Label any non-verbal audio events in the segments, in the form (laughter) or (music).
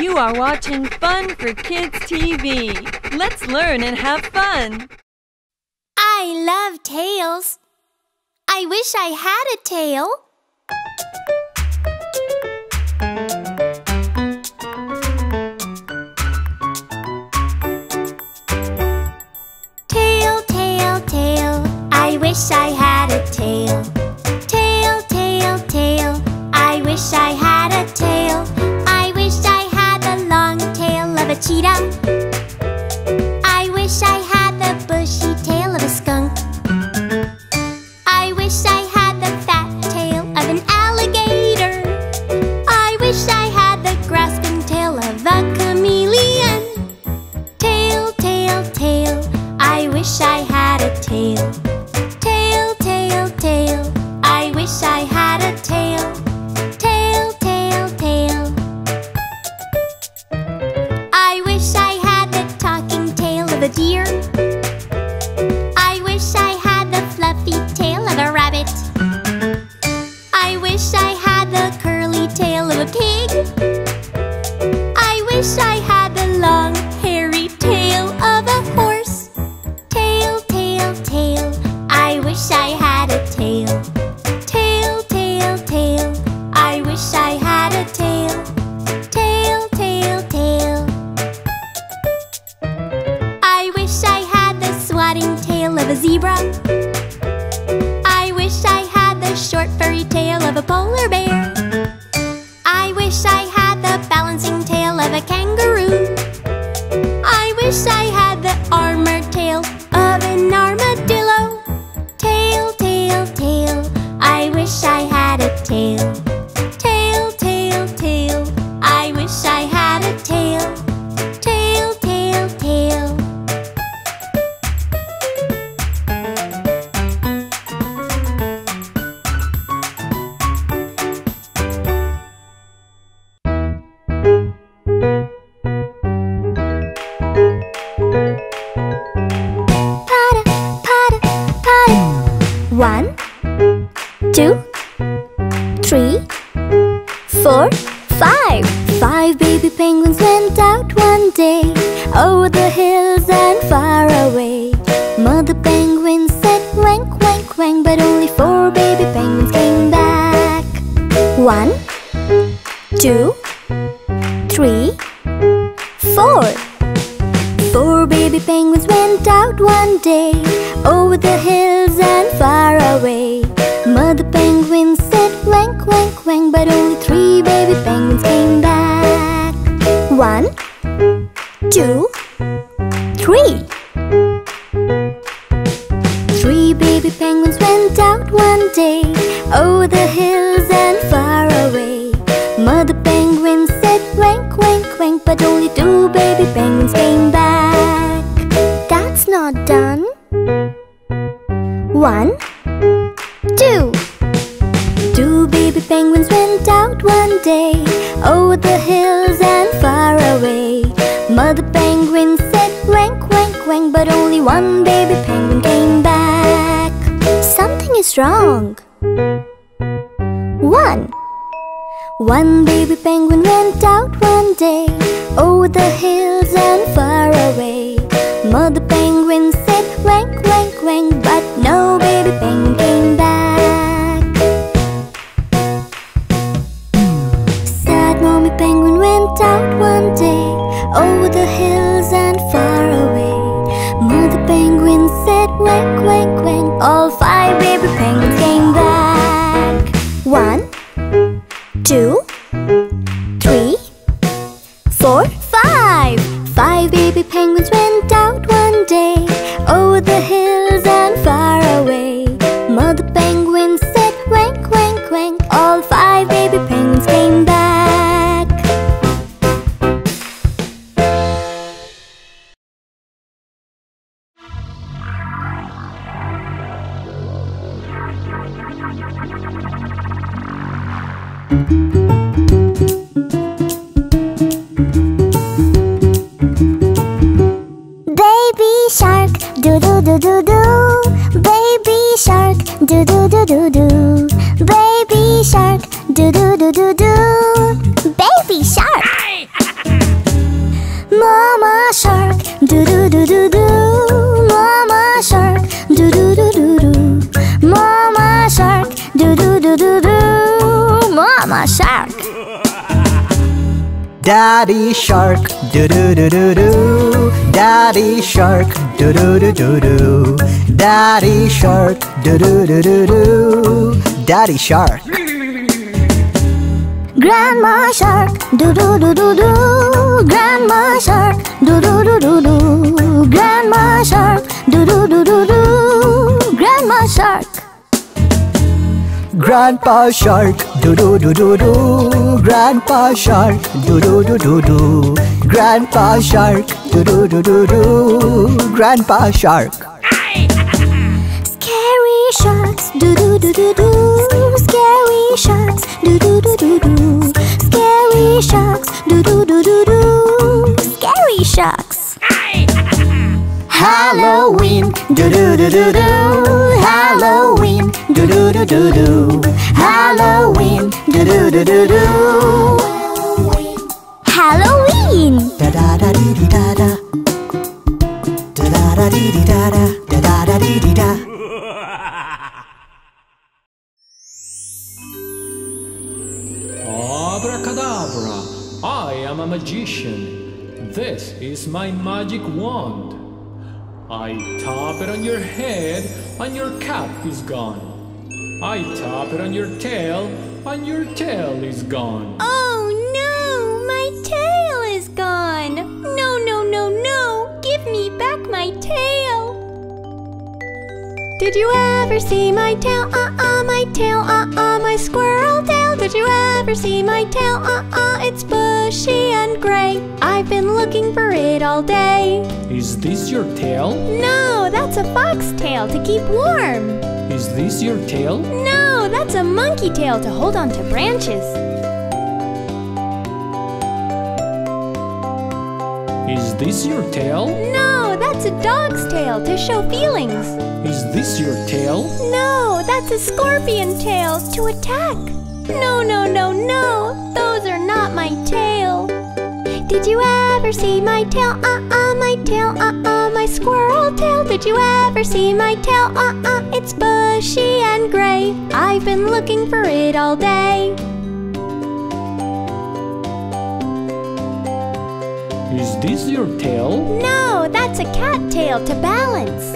You are watching Fun for Kids TV. Let's learn and have fun. I love tails. I wish I had a tail. Tail, tail, tail. I wish I had a tail. Tail, tail, tail. I wish I had 知らん」zebra. I wish I had the short furry tail of a polar bear. three, four, five. Five baby penguins went out one day over the hill. Wink, wink, All five baby penguins do do do do do. Baby shark, do do do do do. Baby shark. Mama shark, do do do do do. Mama shark, do do do do do. Mama shark, do do do do do. Mama shark. Daddy shark, do do do do do. Daddy shark, do do do do do. Daddy shark, do do do do do. Daddy shark. Grandma shark, do do do do do. Grandma shark, do do do do do. Grandma shark, do do do do do. Grandma shark. Grandpa shark, do do do do do. Grandpa shark, do do do do do. Grandpa shark, do do do do do. Grandpa shark. Scary sharks, do do do do do. Scary sharks, do do do do do. Scary sharks, do do do do do. Scary sharks. Halloween, do do do do do. Halloween, do do do do do. Halloween, do do do do do. Halloween. Da da da dee dee da da. Da da da dee dee da da. Da da da dee dee da. Abracadabra! I am a magician. This is my magic wand. I tap it on your head, and your cap is gone. I tap it on your tail, and your tail is gone. Oh no, my tail is gone. No, no, no, no. Give me back my tail. Did you ever see my tail? Uh-uh, my tail, uh-uh, my squirrel tail. Did you ever see my tail? Uh-uh, it's bushy and gray. I've been looking for it all day. Is this your tail? No, that's a fox tail to keep warm. Is this your tail? No, that's a monkey tail to hold on to branches. Is this your tail? No, that's a dog's tail to show feelings. Is this your tail? No, that's a scorpion tail to attack. No, no, no, no, Did you ever see my tail? Uh-uh, my tail, uh-uh, my squirrel tail. Did you ever see my tail? Uh-uh, it's bushy and gray. I've been looking for it all day. Is this your tail? No, that's a cat tail to balance.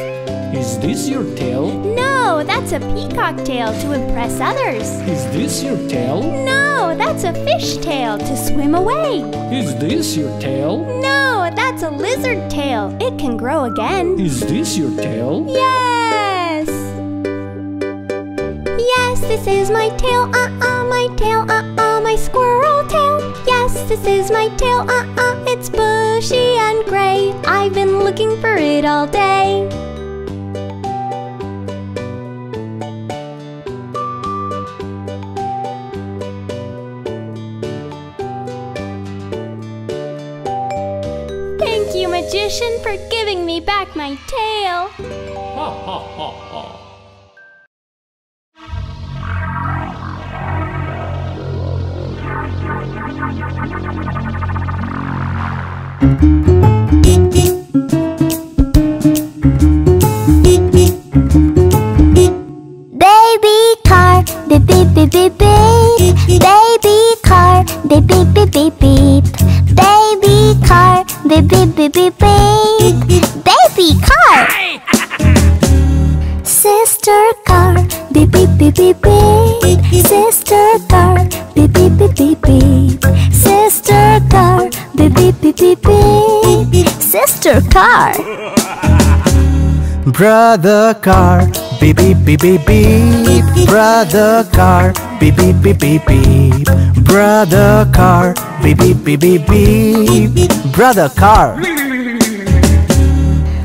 Is this your tail? No, that's a peacock tail to impress others. Is this your tail? No, that's a fish tail to swim away. Is this your tail? No, that's a lizard tail. It can grow again. Is this your tail? Yes! Yes, this is my tail. Uh-uh, my tail. Uh-uh, my squirrel tail. Yes, this is my tail. Uh-uh, it's bushy and gray. I've been looking for it all day. Me back my tail. Ha ha ha ha. Baby beep beep beep. Sister car, beep beep beep beep beep. Sister car, beep beep beep beep beep. Sister car. Brother car, beep beep beep beep beep. Brother car, beep beep beep beep beep. Brother car, beep beep beep beep beep. Brother car.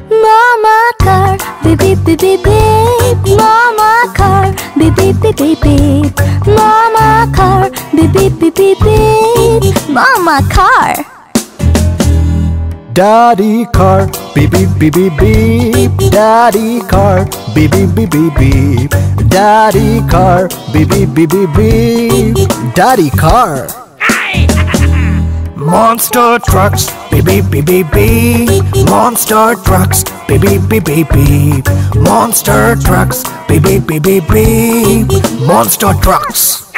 Mama car, beep beep beep beep beep. Beep beep beep beep beep. Mama car, beep beep beep beep beep. Mama car. Daddy car, beep beep beep beep beep. Daddy car, beep beep beep beep beep. Daddy car, beep beep beep beep beep. Daddy car. Monster trucks, beep beep beep beep beep. Monster trucks, beep beep beep beep beep. Monster trucks, beep beep beep beep beep. Monster trucks.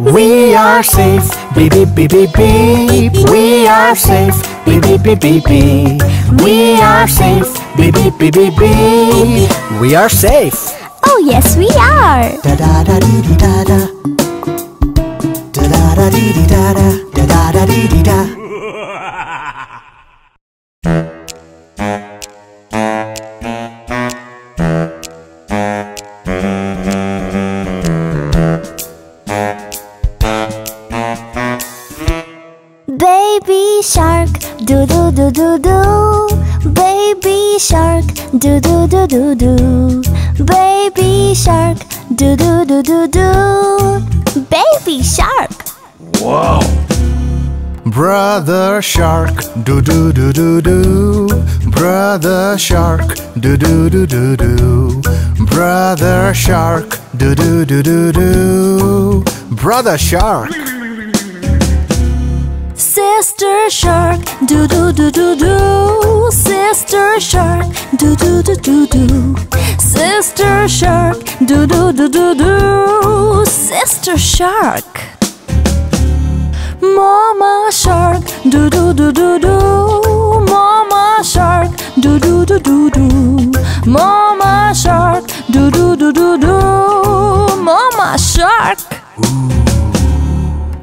We are safe. Beep beep beep beep beep. We are safe. Beep beep beep beep beep. We are safe. Beep beep beep beep beep. We are safe. Oh, yes, we are. Da da da dee dee da da. Da dee dee da da. Da da da dee dee da. Baby shark, do do do do do. Baby shark, do do do do do. Baby shark, do do do do do. Baby shark. Brother shark, do do do do do. Brother shark, do do do do do. Brother shark, do do do do do. Brother shark. Sister shark, do do do do do. Sister shark, do do do do do. Sister shark, do do do do do. Sister shark. Mama shark, do do do do do. Mama shark, do do do do do. Mama shark, do do do do do. Mama shark.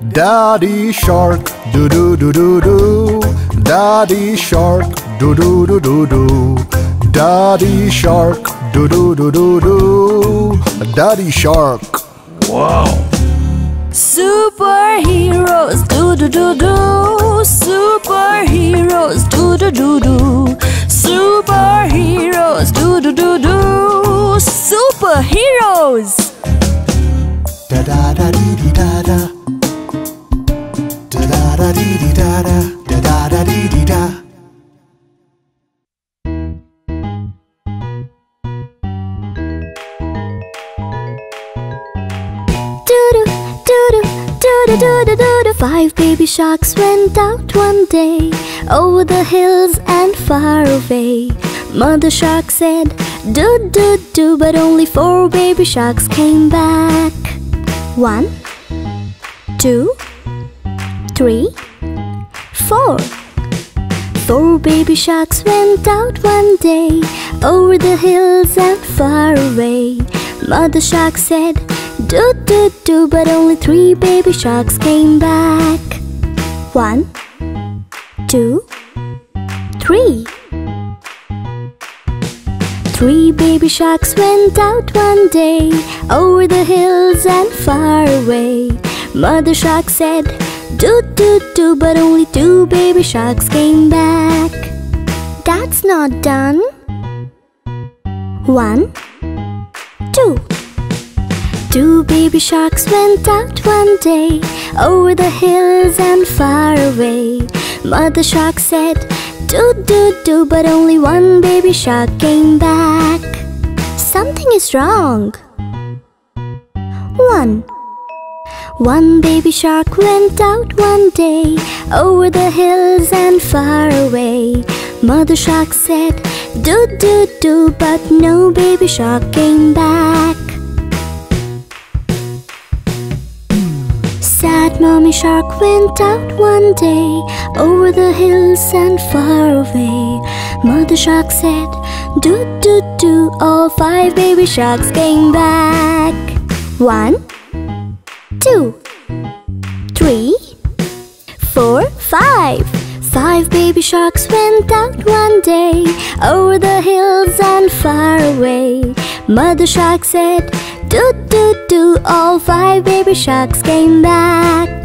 Daddy shark, do do do do do. Daddy shark, do do do do do. Daddy shark, do do do do do. Daddy shark. Superheroes do do do do. Superheroes do do do do. Superheroes do do do do. Superheroes. Da da da dee dee da da. Da da da dee dee da da. Da da da dee dee da. Five baby sharks went out one day over the hills and far away. Mother shark said, do do do, but only four baby sharks came back. One, two, three, four. Four baby sharks went out one day over the hills and far away. Mother shark said, do do do, but only three baby sharks came back. One, two, three. Three baby sharks went out one day over the hills and far away. Mother shark said, do do do, but only two baby sharks came back. That's not done. One. Two baby sharks went out one day over the hills and far away. Mother shark said, do do do, but only one baby shark came back. Something is wrong. One. One baby shark went out one day over the hills and far away. Mother shark said, do do do, but no baby shark came back. Mommy shark went out one day over the hills and far away. Mother shark said, do do do, all five baby sharks came back. One, two, three, four, five. Five baby sharks went out one day over the hills and far away. Mother shark said, do do do, all five baby sharks came back.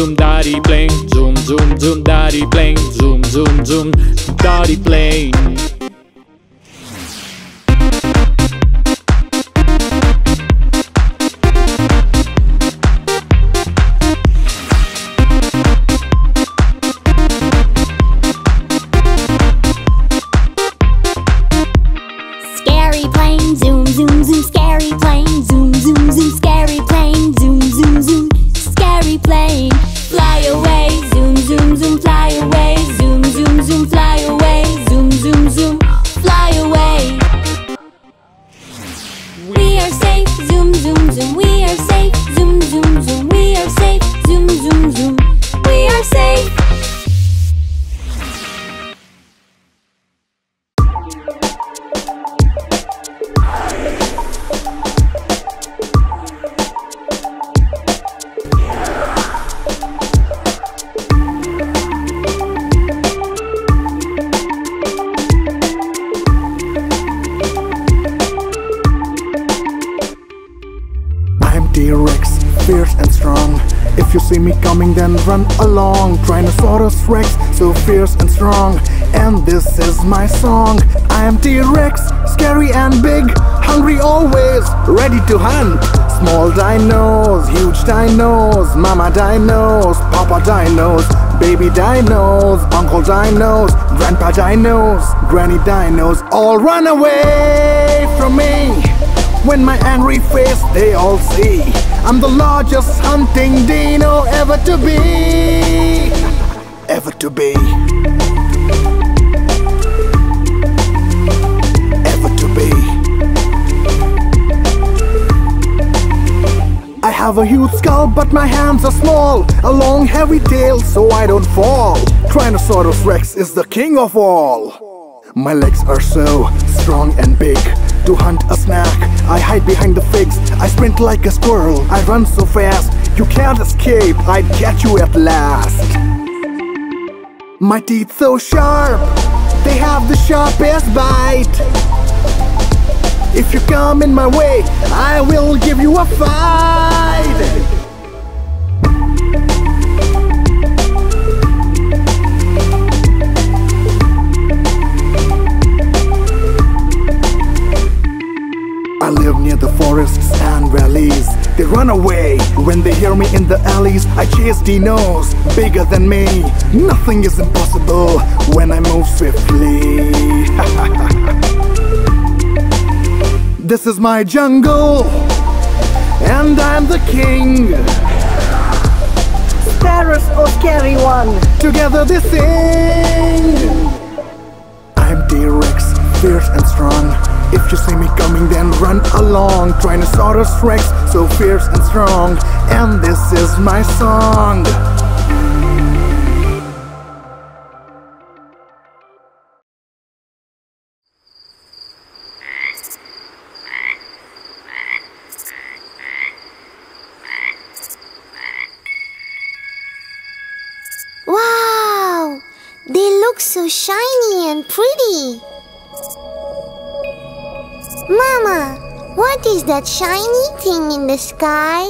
Zoom, daddy plane, zoom, zoom, zoom, daddy plane, zoom, zoom, zoom, daddy plane. Tyrannosaurus Rex, so fierce and strong. And this is my song. I am T-Rex, scary and big, hungry always, ready to hunt. Small dinos, huge dinos, mama dinos, papa dinos, baby dinos, uncle dinos, grandpa dinos, granny dinos, all run away from me. When my angry face they all see I'm the largest hunting dino ever to be Ever to be Ever to be I have a huge skull but my hands are small A long heavy tail so I don't fall Tyrannosaurus Rex is the king of all My legs are so strong and big to hunt a snack. I hide behind the figs. I sprint like a squirrel. I run so fast, you can't escape. I'd catch you at last. My teeth so sharp, they have the sharpest bite. If you come in my way, I will give you a fight. Hear me in the alleys. I chase dinos bigger than me. Nothing is impossible when I move swiftly. (laughs) this is my jungle, and I'm the king. Staros or scary one, together they sing. I'm T-Rex, fierce and strong. If you see me coming, then run along. Trying to soar Tyrannosaurus Rex, so fierce and strong. And this is my song. Wow! They look so shiny and pretty. Mama, what is that shiny thing in the sky?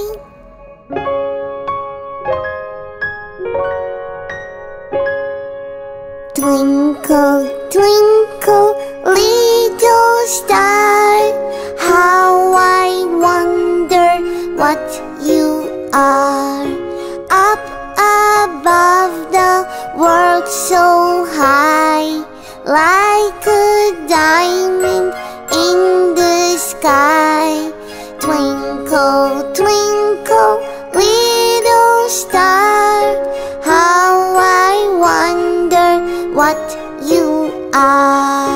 Twinkle, twinkle, little star, how I wonder what you are. Up above the world so high, like a diamond in the sky. Twinkle, twinkle, little star, how I wonder what you are.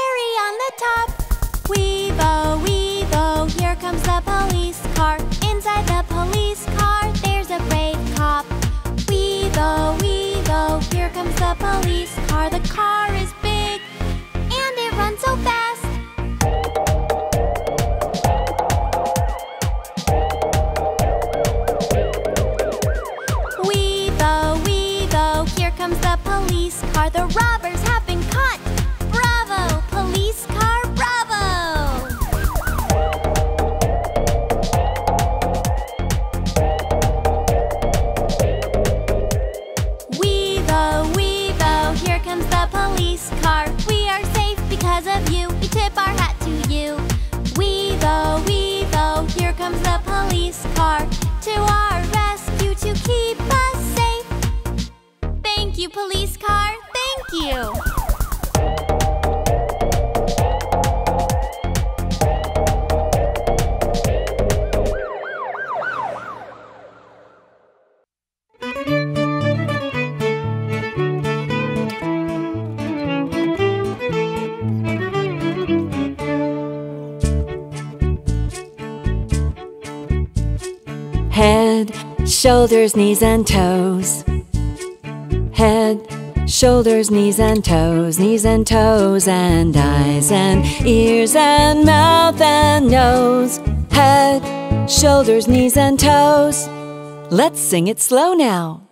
Cherry on the top. Weebo, here comes the police car. Inside the police car, there's a brave cop. Weebo, here comes the police car. The car Head, shoulders, knees, and toes. Head, shoulders, knees, and toes, knees and toes, and eyes, and ears, and mouth, and nose. Head, shoulders, knees, and toes. Let's sing it slow now.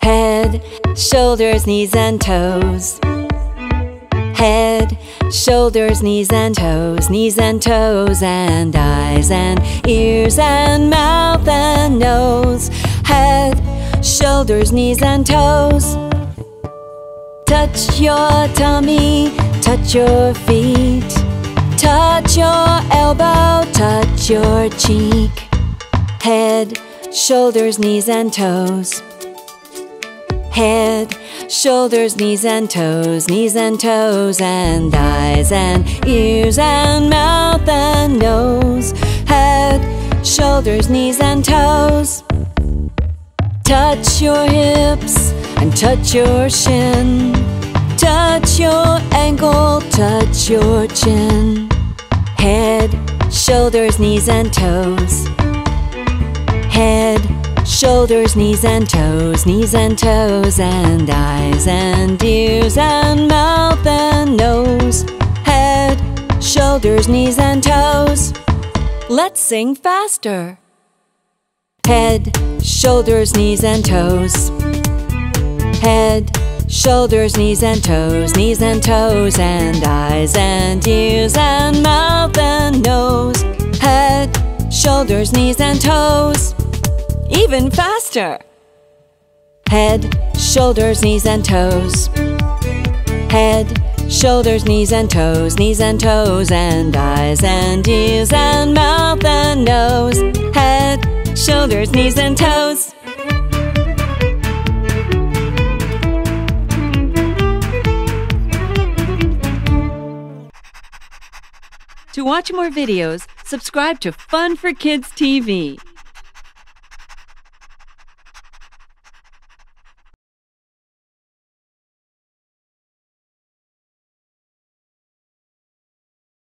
Head, shoulders, knees, and toes. Head, shoulders, knees and toes, knees and toes, and eyes and ears and mouth and nose. Head, shoulders, knees and toes. Touch your tummy, touch your feet. Touch your elbow, touch your cheek. Head, shoulders, knees and toes. Head, shoulders, knees and toes, knees and toes, and eyes and ears and mouth and nose. Head, shoulders, knees and toes. Touch your hips and touch your shin. Touch your ankle, touch your chin. Head, shoulders, knees and toes. Head, shoulders, knees and toes, knees and toes, and eyes and ears and mouth and nose. Head, shoulders, knees and toes. Let's sing faster. Head, shoulders, knees and toes. Head, shoulders, knees and toes, knees and toes, and eyes and ears and mouth and nose. Head, shoulders, knees and toes. Even faster. Head, shoulders, knees, and toes. Head, shoulders, knees, and toes, knees and toes, and eyes and ears and mouth and nose. Head, shoulders, knees, and toes. To watch more videos, subscribe to Fun for Kids TV.